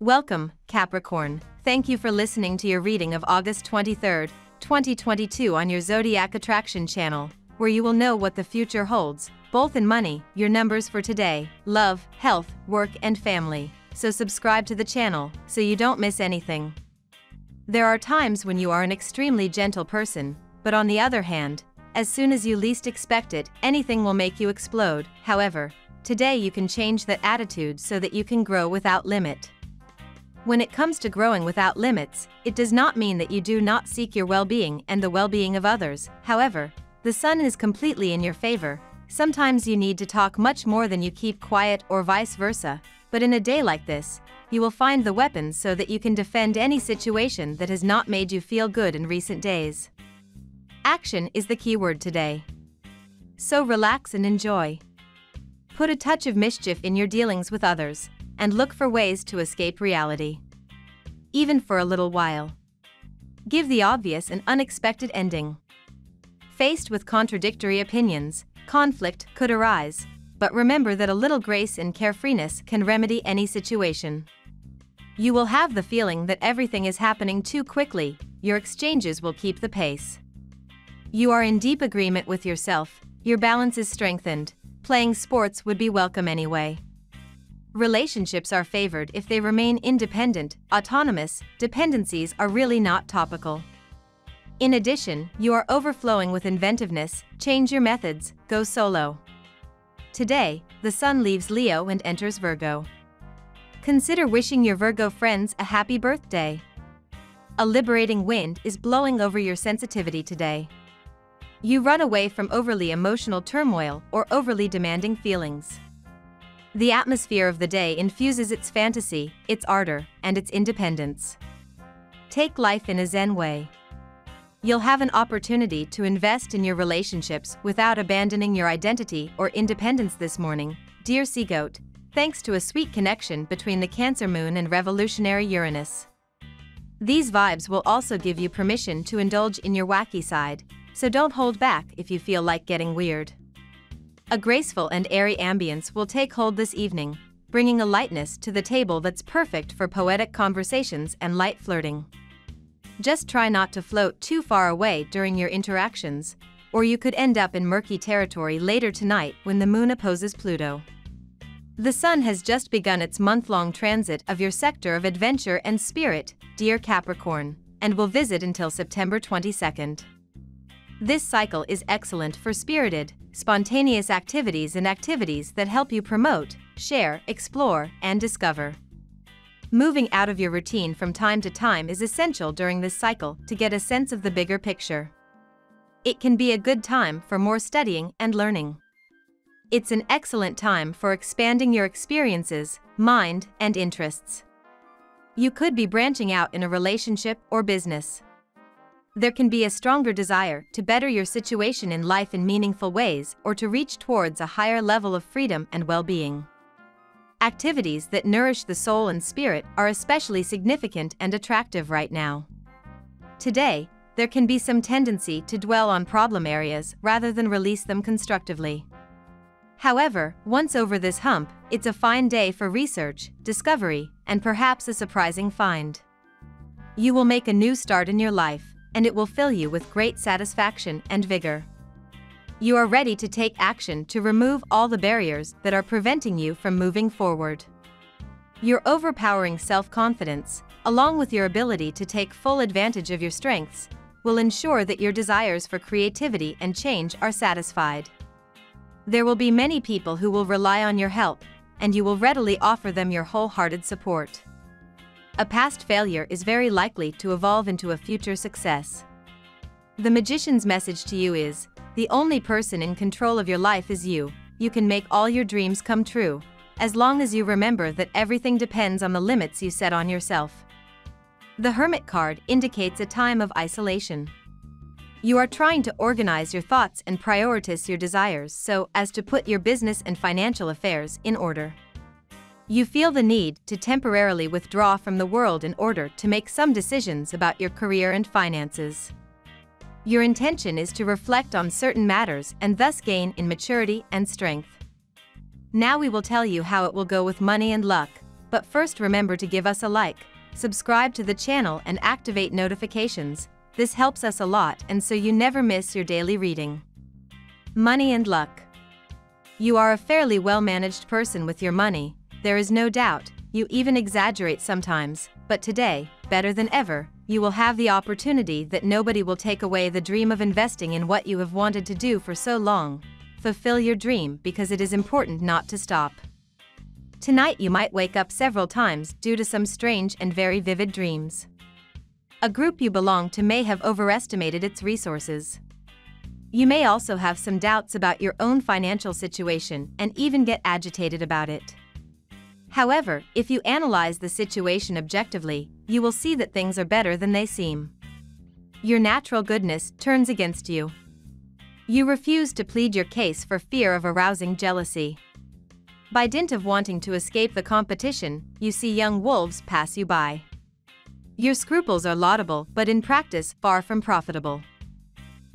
Welcome, Capricorn. Thank you for listening to your reading of August 23, 2022 on your Zodiac Attraction channel, where you will know what the future holds, both in money, your numbers for today, love, health, work, and family. So subscribe to the channel so you don't miss anything. There are times when you are an extremely gentle person, but on the other hand, as soon as you least expect it, anything will make you explode. However, today you can change that attitude so that you can grow without limit. When it comes to growing without limits, it does not mean that you do not seek your well-being and the well-being of others. However, the sun is completely in your favor. Sometimes you need to talk much more than you keep quiet or vice versa, but in a day like this, you will find the weapons so that you can defend any situation that has not made you feel good in recent days. Action is the keyword today. So relax and enjoy. Put a touch of mischief in your dealings with others and look for ways to escape reality. Even for a little while. Give the obvious an unexpected ending. Faced with contradictory opinions, conflict could arise, but remember that a little grace and carefreeness can remedy any situation. You will have the feeling that everything is happening too quickly, your exchanges will keep the pace. You are in deep agreement with yourself, your balance is strengthened, playing sports would be welcome anyway. Relationships are favored if they remain independent, autonomous, dependencies are really not topical. In addition, you are overflowing with inventiveness, change your methods, go solo. Today, the Sun leaves Leo and enters Virgo. Consider wishing your Virgo friends a happy birthday. A liberating wind is blowing over your sensitivity today. You run away from overly emotional turmoil or overly demanding feelings. The atmosphere of the day infuses its fantasy, its ardor, and its independence. Take life in a Zen way. You'll have an opportunity to invest in your relationships without abandoning your identity or independence this morning, dear Sea Goat, thanks to a sweet connection between the Cancer Moon and revolutionary Uranus. These vibes will also give you permission to indulge in your wacky side, so don't hold back if you feel like getting weird. A graceful and airy ambience will take hold this evening, bringing a lightness to the table that's perfect for poetic conversations and light flirting. Just try not to float too far away during your interactions, or you could end up in murky territory later tonight when the moon opposes Pluto. The sun has just begun its month-long transit of your sector of adventure and spirit, dear Capricorn, and will visit until September 22nd. This cycle is excellent for spirited, spontaneous activities and activities that help you promote, share, explore, and discover. Moving out of your routine from time to time is essential during this cycle to get a sense of the bigger picture. It can be a good time for more studying and learning. It's an excellent time for expanding your experiences, mind, and interests. You could be branching out in a relationship or business there can be a stronger desire to better your situation in life in meaningful ways or to reach towards a higher level of freedom and well-being. Activities that nourish the soul and spirit are especially significant and attractive right now. Today, there can be some tendency to dwell on problem areas rather than release them constructively. However, once over this hump, it's a fine day for research, discovery, and perhaps a surprising find. You will make a new start in your life, and it will fill you with great satisfaction and vigor. You are ready to take action to remove all the barriers that are preventing you from moving forward. Your overpowering self-confidence, along with your ability to take full advantage of your strengths, will ensure that your desires for creativity and change are satisfied. There will be many people who will rely on your help, and you will readily offer them your wholehearted support. A past failure is very likely to evolve into a future success. The magician's message to you is, the only person in control of your life is you, you can make all your dreams come true, as long as you remember that everything depends on the limits you set on yourself. The Hermit card indicates a time of isolation. You are trying to organize your thoughts and prioritize your desires so as to put your business and financial affairs in order. You feel the need to temporarily withdraw from the world in order to make some decisions about your career and finances. Your intention is to reflect on certain matters and thus gain in maturity and strength. Now we will tell you how it will go with money and luck, But first remember to give us a like, subscribe to the channel and activate notifications, this helps us a lot and so you never miss your daily reading. Money and luck. You are a fairly well-managed person with your money, there is no doubt, you even exaggerate sometimes, but today, better than ever, you will have the opportunity that nobody will take away the dream of investing in what you have wanted to do for so long. Fulfill your dream because it is important not to stop. Tonight you might wake up several times due to some strange and very vivid dreams. A group you belong to may have overestimated its resources. You may also have some doubts about your own financial situation and even get agitated about it. However, if you analyze the situation objectively, you will see that things are better than they seem. Your natural goodness turns against you. You refuse to plead your case for fear of arousing jealousy. By dint of wanting to escape the competition, you see young wolves pass you by. Your scruples are laudable but in practice far from profitable.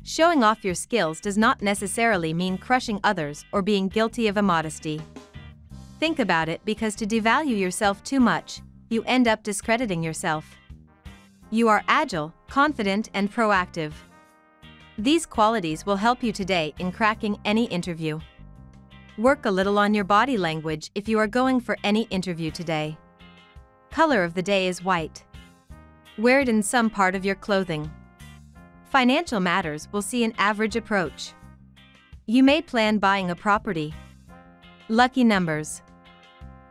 Showing off your skills does not necessarily mean crushing others or being guilty of immodesty. Think about it because to devalue yourself too much, you end up discrediting yourself. You are agile, confident and proactive. These qualities will help you today in cracking any interview. Work a little on your body language if you are going for any interview today. Color of the day is white. Wear it in some part of your clothing. Financial matters will see an average approach. You may plan buying a property. Lucky numbers.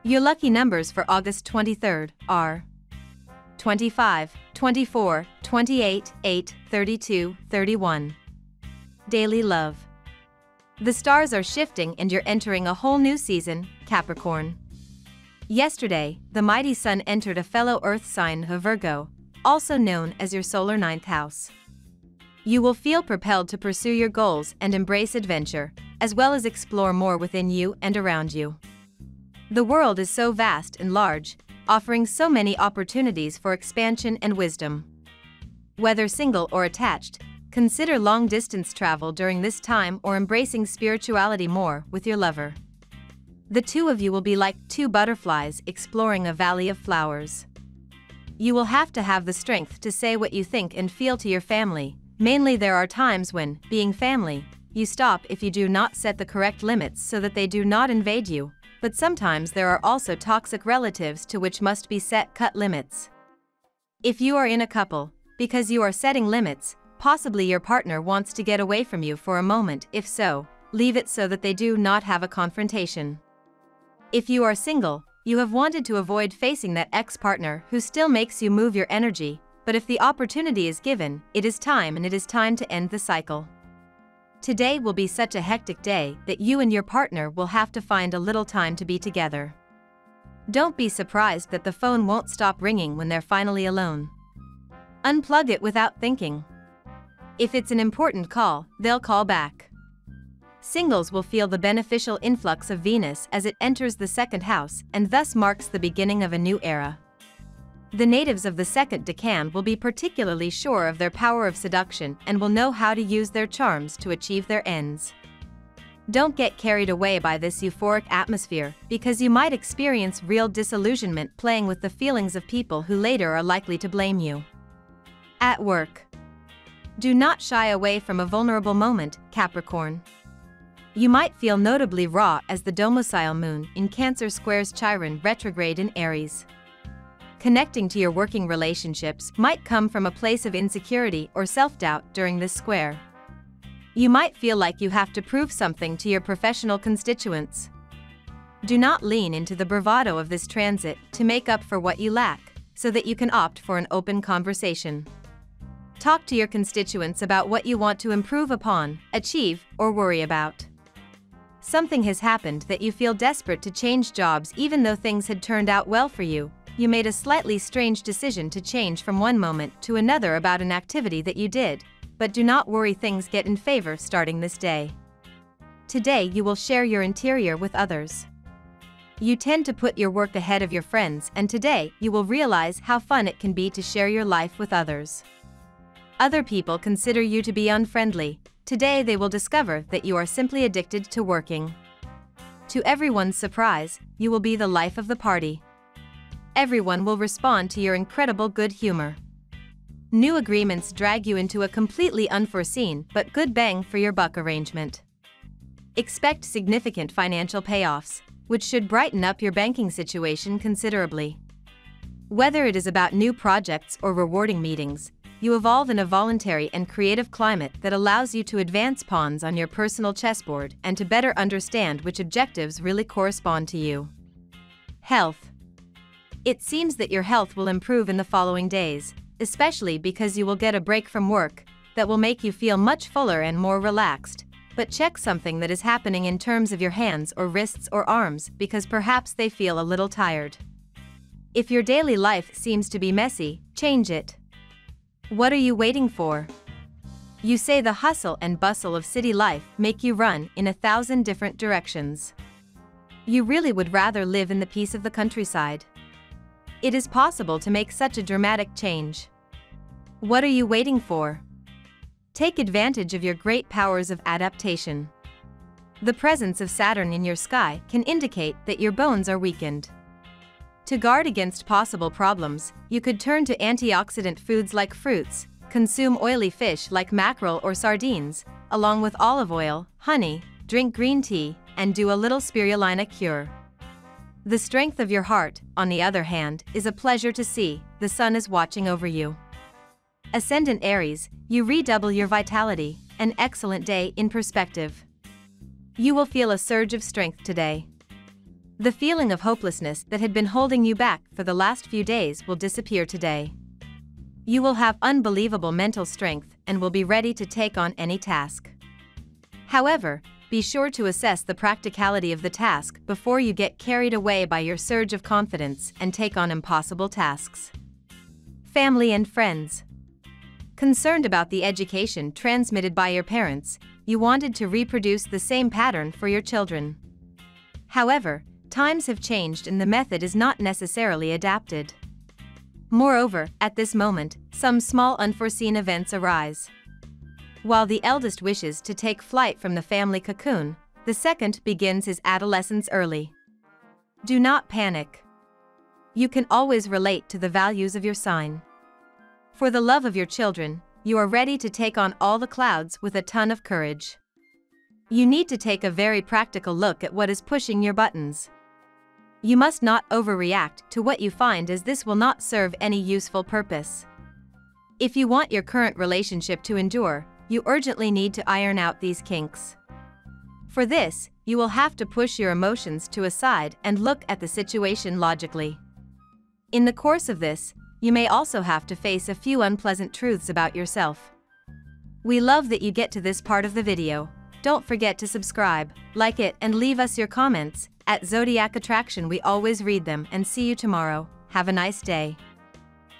Your lucky numbers for August 23rd are 25, 24, 28, 8, 32, 31. Daily Love. The stars are shifting and you're entering a whole new season, Capricorn. Yesterday, the mighty sun entered a fellow earth sign Virgo, also known as your solar ninth house. You will feel propelled to pursue your goals and embrace adventure, as well as explore more within you and around you. The world is so vast and large, offering so many opportunities for expansion and wisdom. Whether single or attached, consider long distance travel during this time or embracing spirituality more with your lover. The two of you will be like two butterflies exploring a valley of flowers. You will have to have the strength to say what you think and feel to your family. Mainly, there are times when, being family, you stop if you do not set the correct limits so that they do not invade you. But sometimes there are also toxic relatives to which must be set cut limits. If you are in a couple, because you are setting limits, possibly your partner wants to get away from you for a moment, if so, leave it so that they do not have a confrontation. If you are single, you have wanted to avoid facing that ex-partner who still makes you move your energy, but if the opportunity is given, it is time and it is time to end the cycle. Today will be such a hectic day that you and your partner will have to find a little time to be together. Don't be surprised that the phone won't stop ringing when they're finally alone. Unplug it without thinking. If it's an important call, they'll call back. Singles will feel the beneficial influx of Venus as it enters the second house and thus marks the beginning of a new era. The natives of the second decan will be particularly sure of their power of seduction and will know how to use their charms to achieve their ends. Don't get carried away by this euphoric atmosphere because you might experience real disillusionment playing with the feelings of people who later are likely to blame you. At work. Do not shy away from a vulnerable moment, Capricorn. You might feel notably raw as the domicile moon in Cancer squares Chiron retrograde in Aries. Connecting to your working relationships might come from a place of insecurity or self-doubt during this square. You might feel like you have to prove something to your professional constituents. Do not lean into the bravado of this transit to make up for what you lack, so that you can opt for an open conversation. Talk to your constituents about what you want to improve upon, achieve, or worry about. Something has happened that you feel desperate to change jobs even though things had turned out well for you. You made a slightly strange decision to change from one moment to another about an activity that you did, but do not worry things get in favor starting this day. Today you will share your interior with others. You tend to put your work ahead of your friends and today you will realize how fun it can be to share your life with others. Other people consider you to be unfriendly, Today they will discover that you are simply addicted to working. To everyone's surprise, you will be the life of the party. Everyone will respond to your incredible good humor. New agreements drag you into a completely unforeseen but good bang for your buck arrangement. Expect significant financial payoffs, which should brighten up your banking situation considerably. Whether it is about new projects or rewarding meetings, you evolve in a voluntary and creative climate that allows you to advance pawns on your personal chessboard and to better understand which objectives really correspond to you. Health It seems that your health will improve in the following days, especially because you will get a break from work that will make you feel much fuller and more relaxed. But check something that is happening in terms of your hands or wrists or arms because perhaps they feel a little tired. If your daily life seems to be messy, change it. What are you waiting for? You say the hustle and bustle of city life make you run in a thousand different directions. You really would rather live in the peace of the countryside. It is possible to make such a dramatic change. What are you waiting for? Take advantage of your great powers of adaptation. The presence of Saturn in your sky can indicate that your bones are weakened. To guard against possible problems, you could turn to antioxidant foods like fruits, consume oily fish like mackerel or sardines, along with olive oil, honey, drink green tea, and do a little spirulina cure. The strength of your heart, on the other hand, is a pleasure to see, the sun is watching over you. Ascendant Aries, you redouble your vitality, an excellent day in perspective. You will feel a surge of strength today. The feeling of hopelessness that had been holding you back for the last few days will disappear today. You will have unbelievable mental strength and will be ready to take on any task. However, be sure to assess the practicality of the task before you get carried away by your surge of confidence and take on impossible tasks. Family and friends. Concerned about the education transmitted by your parents, you wanted to reproduce the same pattern for your children. However, times have changed and the method is not necessarily adapted. Moreover, at this moment, some small unforeseen events arise. While the eldest wishes to take flight from the family cocoon, the second begins his adolescence early. Do not panic. You can always relate to the values of your sign. For the love of your children, you are ready to take on all the clouds with a ton of courage. You need to take a very practical look at what is pushing your buttons. You must not overreact to what you find as this will not serve any useful purpose. If you want your current relationship to endure, you urgently need to iron out these kinks. For this, you will have to push your emotions to a side and look at the situation logically. In the course of this, you may also have to face a few unpleasant truths about yourself. We love that you get to this part of the video. Don't forget to subscribe, like it and leave us your comments. At Zodiac Attraction we always read them and see you tomorrow. Have a nice day.